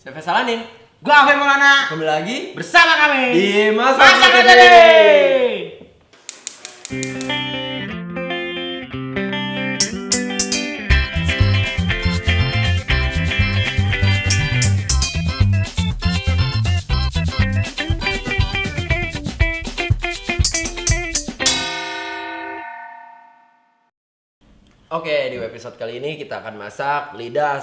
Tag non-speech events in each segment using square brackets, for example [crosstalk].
Saya Fesalanin. Gua Afif Maulana Kembali lagi bersama kami di Masak TV. Oke, di episode kali ini kita akan masak lidah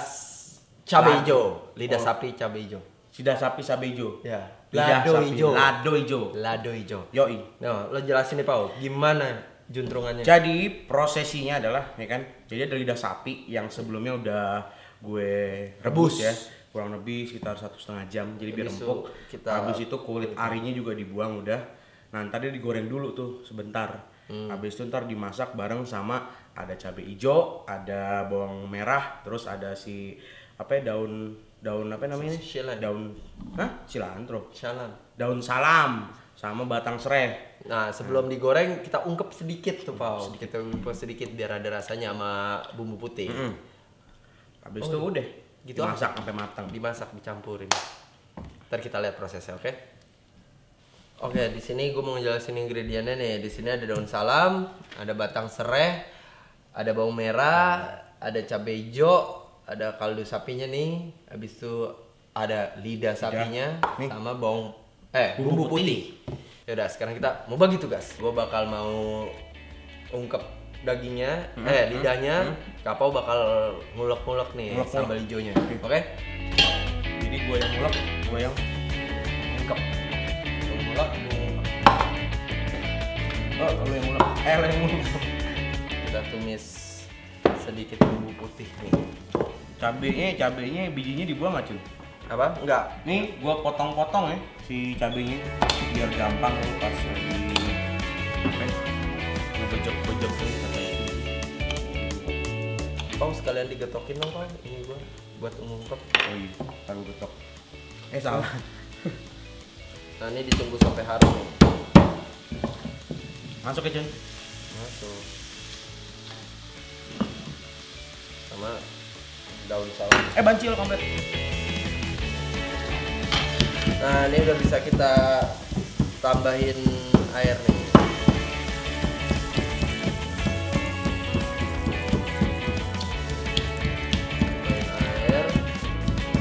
cabai Lado. hijau, lidah Oh. sapi cabai hijau. Sidah sapi sapi hijau. Ya, Lidah lado sapi, hijau. Lado hijau. Lado hijau. Yoi. Nah, lo jelasin nih Pau, gimana juntrungannya? Jadi prosesinya adalah ya kan. Jadi ada lidah sapi yang sebelumnya udah gue rebus, Rebus. ya kurang lebih sekitar satu setengah jam jadi biar empuk kita- habis itu kulit arinya juga dibuang udah nah ntar dia digoreng dulu tuh sebentar Hmm. habis itu ntar dimasak bareng sama ada cabai hijau ada bawang merah terus ada si apa ya daun daun apa namanya ini? Silan. daun hah cilantro Shalan. daun salam sama batang serai Nah, sebelum digoreng kita ungkep sedikit tuh Pau. Kita ungkep sedikit biar ada rasanya sama bumbu putih. habis itu udah gitu dimasak sampai matang Dimasak, dicampurin. Ntar kita lihat prosesnya, oke? Oke, di sini gue mau ngejelasin ingredientnya nih. Di sini ada daun salam, ada batang serai, ada bawang merah, ada cabai hijau, ada kaldu sapinya nih. Habis itu ada lidah sapinya Nih. sama bawang eh bumbu, Bumbu putih. Ya udah, sekarang kita mau bagi tugas. Gue bakal mau ungkep dagingnya, eh lidahnya. Kapau bakal ngulek-ngulek nih Ngulek-ngulek. sambal hijaunya. Oke? jadi gue yang mulek gue yang Ungkep. Lu ngulek, ngulek. oh lu yang mulek eh lu yang mulek Kita tumis sedikit bumbu putih nih. Cabenya cabenya bijinya dibuang nggak cuy Apa? Enggak. nih gue potong-potong ya si cabenya biar gampang lu pas lagi ngebejek-bejek nih katanya Pau sekalian digetokin dong, Pau. Ini gua buat ngungkep. oh iya taruh getok eh salah Nah, ini ditunggu sampai harum nih. masuk ya cuy Masuk. Sama daun salam. eh bancil komplit Nah, ini udah bisa kita tambahin air nih. Tambahin air.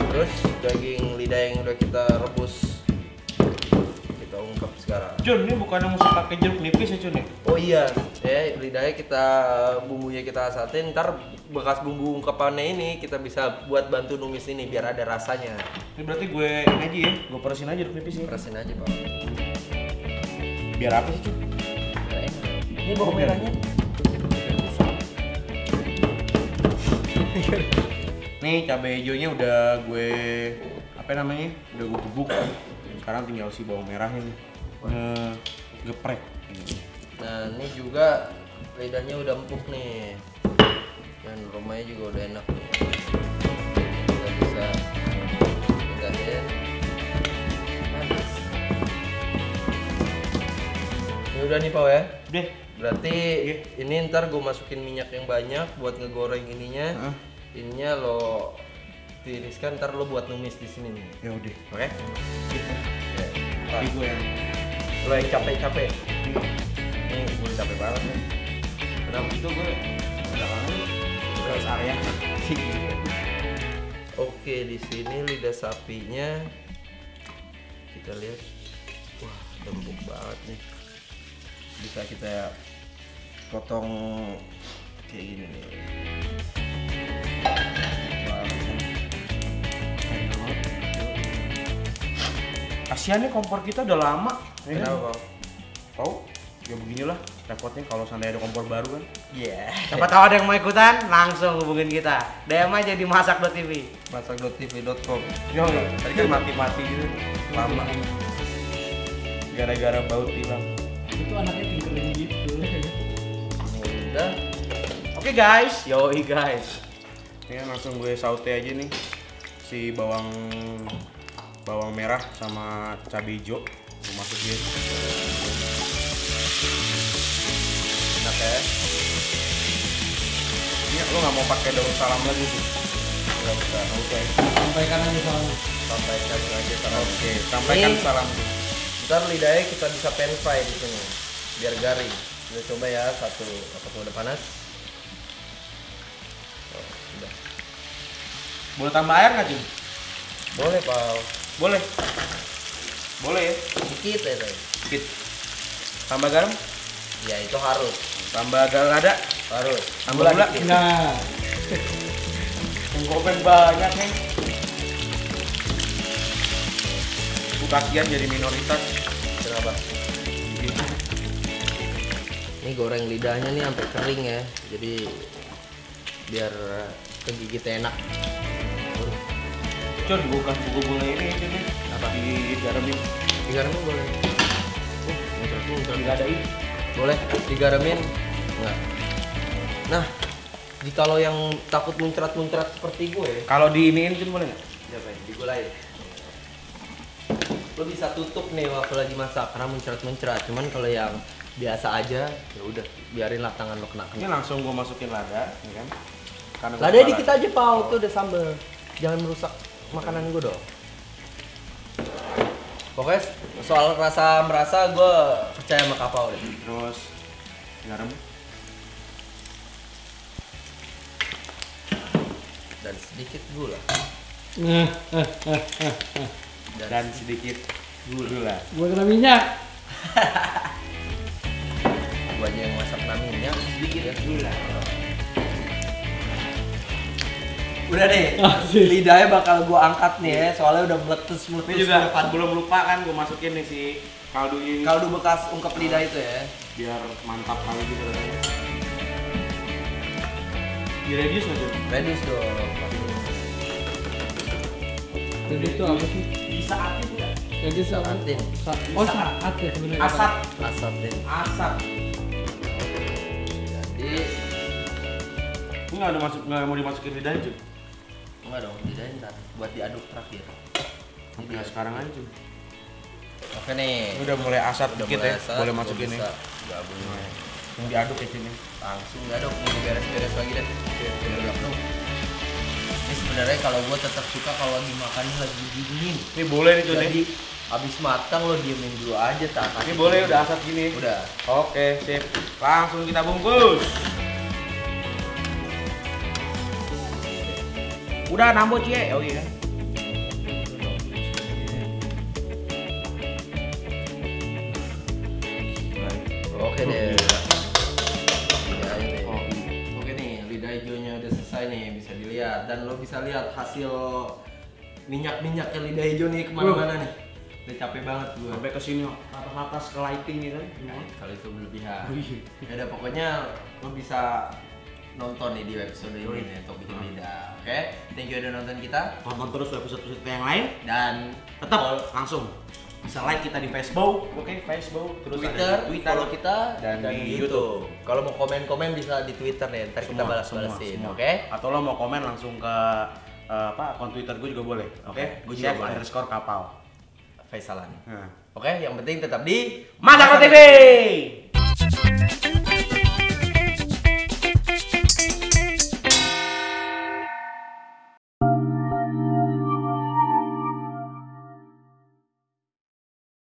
Terus daging lidah yang udah kita rebus kita ungkep sekarang. Jun ini bukan yang mesti pakai jeruk nipis ya Jun ya Oh iya, ya lidahnya kita bumbunya kita asatin, ntar bekas bumbu ungkepannya ini kita bisa buat bantu numis ini biar ada rasanya. ini berarti gue ini aja ya gue peresin aja jeruk nipisnya Perasin aja pak. biar apa sih cuy Ini bawang merahnya. Nih cabai hijaunya udah gue apa namanya? Udah gue gebuk. Sekarang tinggal si bawang merahnya nih. Nge geprek. Nah ini juga lidahnya udah empuk nih. Dan rumahnya juga udah enak nih. Kita bisa pindahin. Ini udah nih Pau ya. Deh. Berarti Iya. ini ntar gue masukin minyak yang banyak buat ngegoreng ininya. Heeh. Ininya lo tiriskan ntar lo buat numis di sini nih. Ya udah. Oke? Gitu. Oke. Tapi gue yang Lo yang capek-capek. Ini gue capek banget nih. Kenapa? itu gue belakangan rest area. Oke, di sini lidah sapinya kita lihat. Wah, empuk banget nih. Bisa kita potong kayak gini nih. Kasian nih kompor kita udah lama. ya kan? Kenapa? Bang? Tahu? Ya beginilah repotnya kalau seandainya ada kompor baru kan. Iya. Siapa tahu ada yang mau ikutan, langsung hubungin kita. DM aja di masak.tv. Masak.tv.com. Yo, tadi kan mati-mati gitu. Lama. Gara-gara baut hilang. itu anaknya tinkering gitu udah. Oke guys, yoi guys. Ini langsung gue saute aja nih si bawang bawang merah sama cabai hijau. Gue masukin. Enak ya. Ini lo nggak mau pakai daun salam lagi sih? Nggak usah. Oke. Sampaikan aja soalnya. Sampaikan aja salam. Oke, sampaikan Ini- salam. Ntar lidahnya kita bisa pan fry di sini, biar garing. Kita coba ya satu apa tuh udah panas? Oh, sudah. Boleh tambah air nggak, Jun? Boleh pau. Boleh. Boleh ya. Dikit ya tadi. Dikit. Tambah garam, Ya itu harus, tambah lada, harus. tambah gula. Nah, Pengkopen banyak nih. Gue kasihan jadi minoritas. Kenapa? Ini goreng lidahnya nih sampai kering ya. Jadi biar kegigit enak. Cun, gue kasih gue boleh ini, ya. Apa? Di garamin. Digaramin boleh. Uh, muncrat muncrat. Nggak ada ini. Boleh digaramin? Enggak. Nah, jikalau yang takut muncrat-muncrat seperti gue, Kalau di iniin Cun boleh nggak? siapa ya? Digulain. Lo bisa tutup nih waktu lagi masak karena muncrat-muncrat. Cuman kalau yang biasa aja, ya udah biarinlah tangan lo kena Ini kena. langsung gue masukin lada, ya kan? Karena Lada dikit aja pau, tuh udah sambel. Jangan merusak makanan gue dong. Pokoknya soal rasa merasa gue percaya sama kapau deh. Terus garam. Dan sedikit gula. nah, eh, eh, eh, eh. Dan, dan sedikit gula. Gua kena minyak. [laughs] gue aja yang masak naminya sedikit ya gula. Udah deh, [laughs] Asik. lidahnya bakal gue angkat nih ya, soalnya udah meletus meletus. Ini juga sebelum lupa kan gue masukin nih si kaldunya ini kaldu bekas ungkep lidah itu ya. biar mantap kali gitu rasanya. Di radius Jun? Redus dong. Jadi itu apa sih? Bisa atin nggak? Jadi. Sa- oh, saat ya sebenarnya. Asap. Asap deh. Asap. Jadi Ini nggak ada masuk nggak mau dimasukin lidah Jun? Enggak dong, lidahnya ntar buat diaduk terakhir. Ini Oke, dia sekarang aja. Oke nih. Ini udah mulai asap Udah dikit mulai ya, asap, boleh masukin bisa nih. Gabung. Yang diaduk ya sini. langsung nggak dong ini beres-beres lagi deh ini sebenarnya kalau gue tetap suka kalau lagi makan ini lagi dingin Ini boleh nih Jun. jadi nih. abis matang lo diemin dulu aja tak Ini boleh udah asap gini. udah Oke, sip. Langsung kita bungkus. Udah nambah cie. Oh iya. oke deh. Oke. Nih. Lidah hijaunya udah selesai nih. Bisa dilihat. Dan lo bisa lihat hasil minyak-minyaknya lidah hijau nih ke mana-mana nih. Udah capek banget gue Sampai ke sini atas atas ke lighting nih kan. kalau itu berlebihan. Oh, iya. ya udah pokoknya lo bisa nonton nih di episode ini nih untuk bikin lidah oke thank you udah nonton kita Tonton terus episode-episode yang lain. dan Tetap langsung bisa like kita di Facebook, oke Facebook, terus Twitter, ada Twitter, follow kita dan dan, di di YouTube. Kalau mau komen-komen bisa di Twitter nih, ntar kita Semua, balas-balasin, semua, oke? semua. Atau lo mau komen langsung ke eh, apa akun Twitter gue juga boleh, oke? Oke, gue juga boleh. underscore kapal. Faisalan. Nah. Oke, yang penting tetap di Masak TV.